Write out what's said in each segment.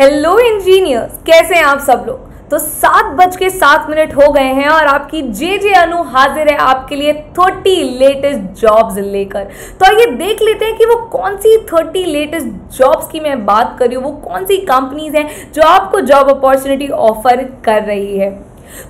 Hello engineers कैसे हैं आप सब लोग? तो सात बज के सात मिनट हो गए हैं और आपकी जे जे अनु हाजिर है आपके लिए थर्टी लेटेस्ट जॉब्स लेकर। तो आइए देख लेते हैं कि वो कौन सी थर्टी लेटेस्ट जॉब्स की मैं बात कर रही हूँ। वो कौन सी कंपनीज़ हैं जो आपको जॉब अपॉर्चुनिटी ऑफ़र कर रही है?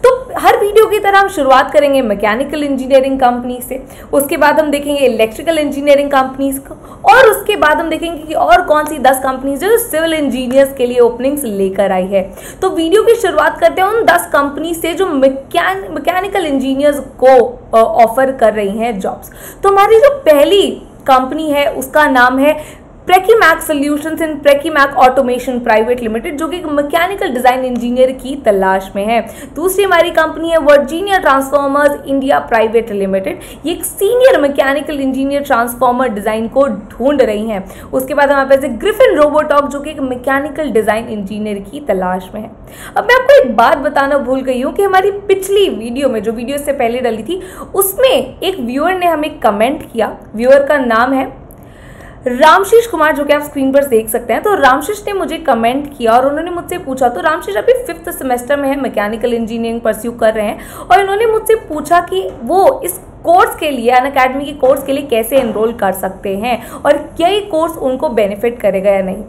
तो हर वीडियो की तरह हम शुरुआत करेंगे मैकेनिकल इंजीनियरिंग कंपनी से। उसके बाद हम देखेंगे इलेक्ट्रिकल इंजीनियरिंग कंपनीज़ को। और उसके बाद हम देखेंगे कि और कौन सी दस कंपनीज़ जो सिविल इंजीनियर्स के लिए ओपनिंग्स लेकर आई है। तो वीडियो की शुरुआत करते हैं उन दस कंपनी से जो मैकेनिकल इंजीनियर्स को ऑफ़र कर रही हैं जॉब्स तो हमारी जो पहली कंपनी है, उसका नाम है Prekimac solutions in Prekimac automation private limited जो कि मैकेनिकल डिज़ाइन इंजीनियर की तलाश में है। दूसरी हमारी कंपनी है Virginia transformers India private limited ये एक senior mechanical engineer transformer design को ढूंढ रही हैं। उसके बाद हमारे पास ग्रिफिन रोबोटॉक जो कि एक मैकेनिकल डिज़ाइन इंजीनियर की तलाश में है। अब मैं आपको एक बात बताना भूल गई हूँ कि हमारी पिछली वीडियो में, जो वीडियो से पहले डली थी, उसमें एक व्यूअर ने हमें कमेंट किया। व्यूअर का नाम है रामशीष कुमार जो कि आप स्क्रीन पर देख सकते हैं तो रामशीष ने मुझे कमेंट किया और उन्होंने मुझसे पूछा तो रामशीष अभी फिफ्थ सेमेस्टर में है मैकेनिकल इंजीनियरिंग परस्यू कर रहे हैं और इन्होंने मुझसे पूछा कि वो इस कोर्स के लिए, अन अकेडमी के कोर्स के लिए कैसे एनरोल कर सकते हैं और ये कोर्स उनको बेनिफिट करेगा या नहीं?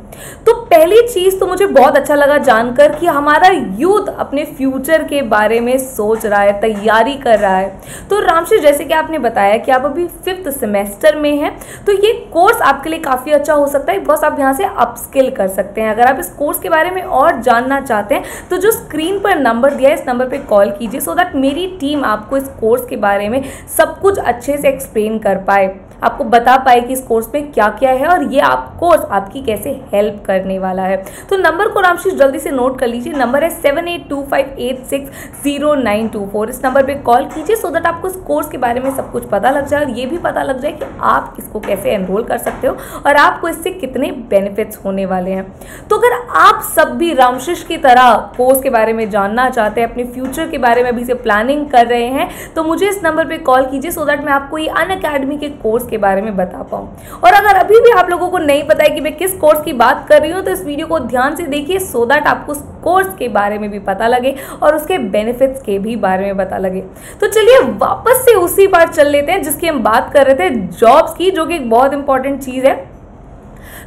तो पहली चीज़ तो मुझे बहुत अच्छा लगा जानकर कि हमारा यूथ अपने फ्यूचर के बारे में सोच रहा है, तैयारी कर रहा है। तो रामशी जैसे कि आपने बताया कि आप अभी फिफ्थ सेमेस्टर में हैं तो ये कोर्स आपके लिए काफ़ी अच्छा हो सकता है। बिकॉज़ आप यहाँ से अपस्किल कर सकते हैं। अगर आप इस कोर्स के बारे में और जानना चाहते हैं तो जो स्क्रीन पर नंबर दिया है, इस नंबर पर कॉल कीजिए। सो दैट मेरी टीम आपको इस कोर्स के बारे में सब कुछ अच्छे से एक्सप्लेन कर पाए। आपको बता पाए कि इस कोर्स में क्या क्या है और ये आप कोर्स आपकी कैसे हेल्प करने वाला है। तो नंबर को रामशीष, जल्दी से नोट कर लीजिए। नंबर है seven eight two five eight six zero nine two four इस नंबर पे कॉल कीजिए सो दैट आपको इस कोर्स के बारे में सब कुछ पता लग जाए और ये भी पता लग जाए कि आप इसको कैसे एनरोल कर सकते हो और आपको इससे कितने बेनिफिट्स होने वाले हैं। तो अगर आप सब भी रामशिष की तरह कोर्स के बारे में जानना चाहते हैं, अपने फ्यूचर के बारे में अभी से प्लानिंग कर रहे हैं तो मुझे इस नंबर पर कॉल कीजिए सो दैट मैं आपको ये अन अकेडमी के कोर्स के बारे में बता पाऊँ। और अगर अभी भी आप लोगों को नहीं पता है कि मैं किस कोर्स की बात कर रही हूँ तो इस वीडियो को ध्यान से देखिए सो दैट आपको उस कोर्स के बारे में भी पता लगे और उसके बेनिफिट्स के भी बारे में पता लगे। तो चलिए वापस से उसी बार चल लेते हैं जिसकी हम बात कर रहे थे जॉब्स की, जो कि एक बहुत इंपॉर्टेंट चीज़ है।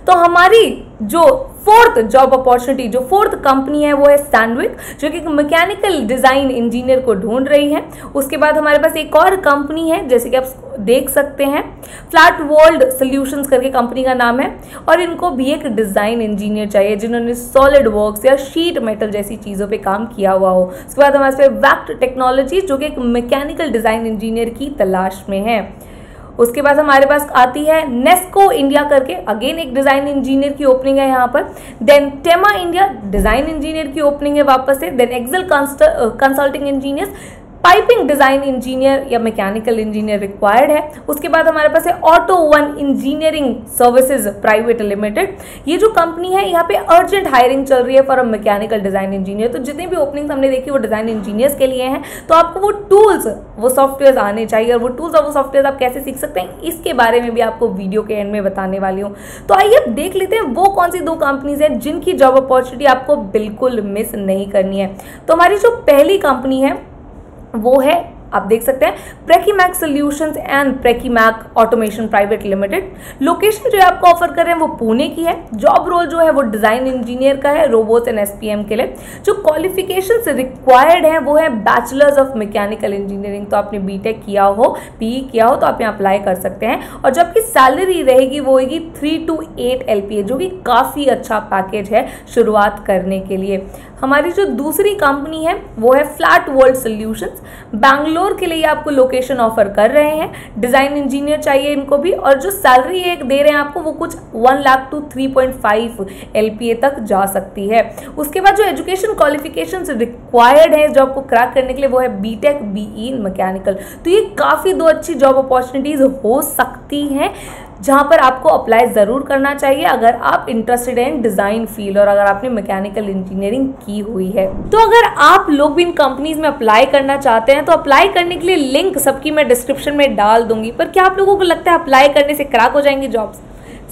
तो हमारी जो फोर्थ जॉब अपॉर्चुनिटी, जो फोर्थ कंपनी है, वो है सैंडविक जो कि मैकेनिकल डिज़ाइन इंजीनियर को ढूंढ रही है। उसके बाद हमारे पास एक और कंपनी है, जैसे कि आप देख सकते हैं फ्लैट वर्ल्ड सोल्यूशंस करके कंपनी का नाम है, और इनको भी एक डिज़ाइन इंजीनियर चाहिए, जिन्होंने सॉलिड वर्क्स या शीट मेटल जैसी चीज़ों पे काम किया हुआ हो। उसके बाद हमारे पास वैक्ट टेक्नोलॉजी जो कि एक मैकेनिकल डिज़ाइन इंजीनियर की तलाश में है। उसके बाद हमारे पास आती है नेस्को इंडिया करके। अगेन एक डिज़ाइन इंजीनियर की ओपनिंग है यहाँ पर। Then Tema India design engineer की ओपनिंग है वापस से। Then Excel consulting engineers piping design engineer or mechanical engineer required है। उसके बाद हमारे पास है auto one engineering services private limited. ये जो कंपनी है, यहाँ पे अर्जेंट हायरिंग चल रही है for a mechanical design engineer. तो जितनी भी ओपनिंग्स हमने देखी, वो डिज़ाइन इंजीनियर्स के लिए हैं। तो आपको वो टूल्स वो सॉफ्टवेयर आने चाहिए। और वो टूल्स और वो सॉफ्टवेयर आप कैसे सीख सकते हैं, इसके बारे में भी आपको वीडियो के एंड में बताने वाली हूँ। तो आइए अब देख लेते हैं, वो कौन सी दो कंपनीज़ हैं जिनकी जॉब अपॉर्चुनिटी आपको बिल्कुल मिस नहीं करनी है। तो हमारी जो पहली कंपनी है वो है आप देख सकते हैं। Prekimac solutions and Prekimac automation private limited location जो है आपको ऑफ़र कर रहे हैं वो पुणे की है। जॉब रोल जो है वो डिज़ाइन इंजीनियर का है रोबोट्स एंड एसपीएम के लिए। जो क्वालिफिकेशन रिक्वायर्ड है वो है बैचलर्स ऑफ़ मैकेनिकल इंजीनियरिंग तो आपने बीटेक किया हो पी किया हो तो आप यहाँ अप्लाई कर सकते हैं। और जो आपकी सैलरी रहेगी वो होगी थ्री टू एट एल जो कि काफ़ी अच्छा पैकेज है शुरुआत करने के लिए। हमारी जो दूसरी कंपनी है, वो है फ्लैट वर्ल्ड सोल्यूशंस बैंगलोर के लिए आपको लोकेशन ऑफ़र कर रहे हैं। डिज़ाइन इंजीनियर चाहिए इनको भी और जो सैलरी एक दे रहे हैं आपको, वो कुछ one lakh two three point five LPA तक जा सकती है। उसके बाद जो एजुकेशन क्वालिफिकेशन रिक्वायर्ड है जॉब को क्रैक करने के लिए, वो है B tech B in mechanical तो ये काफ़ी दो अच्छी जॉब अपॉर्चुनिटीज़ हो सकती हैं। जहाँ पर आपको अप्लाई ज़रूर करना चाहिए अगर आप इंटरेस्टेड हैं डिज़ाइन फ़ील्ड और अगर आपने मैकेनिकल इंजीनियरिंग की हुई है। तो अगर आप लोग भी इन कंपनीज़ में अप्लाई करना चाहते हैं तो अप्लाई करने के लिए लिंक सबकी मैं डिस्क्रिप्शन में डाल दूँगी। पर क्या आप लोगों को लगता है अप्लाई करने से क्रैक हो जाएँगे जॉब्स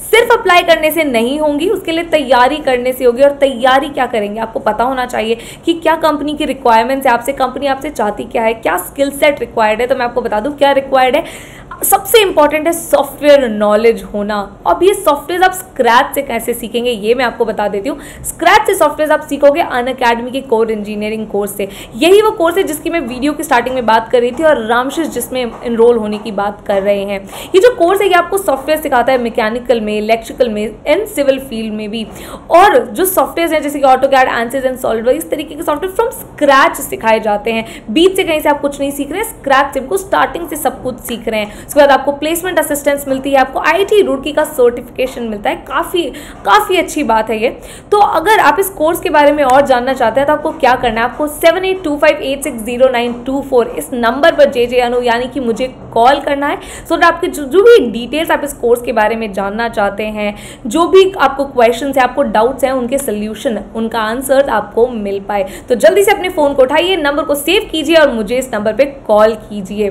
सिर्फ़ अप्लाई करने से नहीं होंगी, उसके लिए तैयारी करने से होगी। और तैयारी क्या करेंगे? आपको पता होना चाहिए कि क्या कंपनी की रिक्वायरमेंट्स है, आपसे कंपनी आपसे चाहती क्या है, क्या स्किल सेट रिक्वायर्ड है। तो मैं आपको बता दूँ, क्या रिक्वायर्ड है? सबसे इंपॉर्टेंट है सॉफ्टवेयर नॉलेज होना। अब ये सॉफ्टवेयर आप स्क्रैच से कैसे सीखेंगे, ये मैं आपको बता देती हूँ। स्क्रैच से सॉफ्टवेयर आप सीखोगे अन अकेडमी के कोर इंजीनियरिंग कोर्स से। यही वो कोर्स है जिसकी मैं वीडियो की स्टार्टिंग में बात कर रही थी और रामशिष जिसमें इनरोल होने की बात कर रहे हैं। ये जो कोर्स है, ये आपको सॉफ्टवेयर सिखाता है मैकेनिकल में इलेक्ट्रिकल में एंड सिविल फ़ील्ड में भी। और जो सॉफ्टवेयर है, जैसे कि AutoCAD Ansys and solver इस तरीके के सॉफ्टवेयर फ्रॉम स्क्रैच सिखाए जाते हैं। बीच से कहीं से आप कुछ नहीं सीख रहे हैं स्क्रैच से स्टार्टिंग से सब कुछ सीख रहे हैं। उसके बाद आपको प्लेसमेंट असिस्टेंस मिलती है आपको आई टी रुड़की का सर्टिफिकेशन मिलता है। काफ़ी काफ़ी अच्छी बात है ये। तो अगर आप इस कोर्स के बारे में और जानना चाहते हैं तो आपको क्या करना है? आपको seven eight two five eight six zero nine two four इस नंबर पर जे जे अनु यानी कि मुझे कॉल करना है। सो so आपके जो, जो भी डिटेल्स आप इस कोर्स के बारे में जानना चाहते हैं जो भी आपको क्वेश्चन है आपको डाउट्स हैं उनके सोल्यूशन उनका आंसर आपको मिल पाए। तो जल्दी से अपने फ़ोन को उठाइए नंबर को सेव कीजिए और मुझे इस नंबर पर कॉल कीजिए।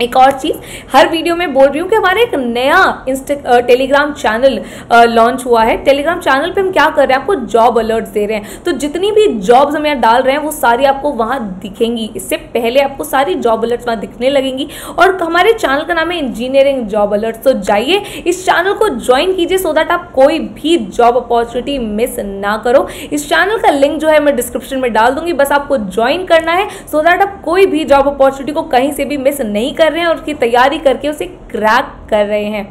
एक और चीज़, हर वीडियो में बोल रही हूँ कि हमारे एक नया इंस्टा टेलीग्राम चैनल लॉन्च हुआ है। टेलीग्राम चैनल पे हम क्या कर रहे हैं? आपको जॉब अलर्ट्स दे रहे हैं। तो जितनी भी जॉब्स हम यहाँ डाल रहे हैं, वो सारी आपको वहाँ दिखेंगी। इससे पहले आपको सारी जॉब अलर्ट्स वहाँ दिखने लगेंगी। और हमारे चैनल का नाम है इंजीनियरिंग जॉब अलर्ट तो जाइए, इस चैनल को ज्वाइन कीजिए सो दैट आप कोई भी जॉब अपॉर्चुनिटी मिस ना करो। इस चैनल का लिंक जो है मैं डिस्क्रिप्शन में डाल दूँगी। बस आपको ज्वाइन करना है सो दैट आप कोई भी जॉब अपॉर्चुनिटी को कहीं से भी मिस नहीं रहे हैं और उसकी तैयारी करके उसे क्रैक कर रहे हैं।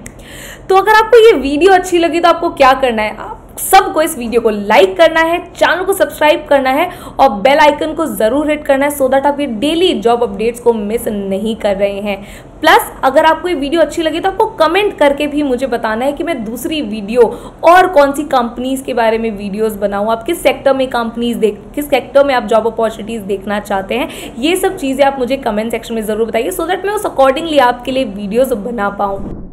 तो अगर आपको ये वीडियो अच्छी लगी तो आपको क्या करना है? आप सबको इस वीडियो को लाइक करना है, चैनल को सब्सक्राइब करना है और बेल आइकन को ज़रूर हिट करना है सो दैट आप ये डेली जॉब अपडेट्स को मिस नहीं कर रहे हैं। प्लस अगर आपको ये वीडियो अच्छी लगी तो आपको कमेंट करके भी मुझे बताना है कि मैं दूसरी वीडियो और कौन सी कंपनीज़ के बारे में वीडियोस बनाऊँ। आप किस सेक्टर में कंपनीज़ देख, किस सेक्टर में आप जॉब अपॉर्चुनिटीज़ देखना चाहते हैं, ये सब चीज़ें आप मुझे कमेंट सेक्शन में ज़रूर बताइए सो दैट मैं उस अकॉर्डिंगली आपके लिए वीडियोज़ बना पाऊँ।